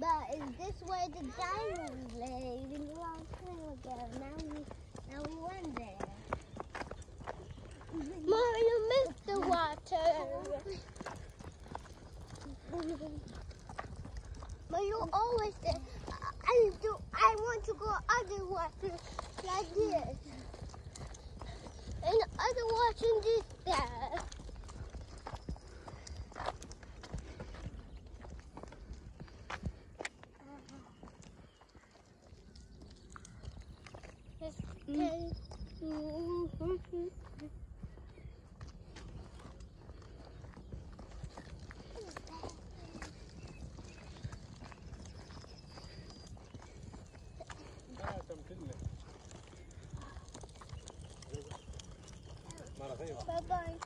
But is this where the diamond laid in a long time ago? Now we, now we went there. Mom, you missed the water. But you always say, I, do. I want to go underwater like this. And other watching this there. Mm-hmm. Bye-bye.